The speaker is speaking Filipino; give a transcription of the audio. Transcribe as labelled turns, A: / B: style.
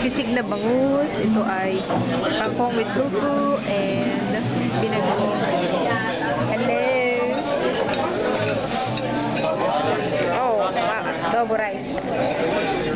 A: Sisig na bangus. Ito ay kangkong with fufu and binago. Hello. Oh, wow. Adobo rice.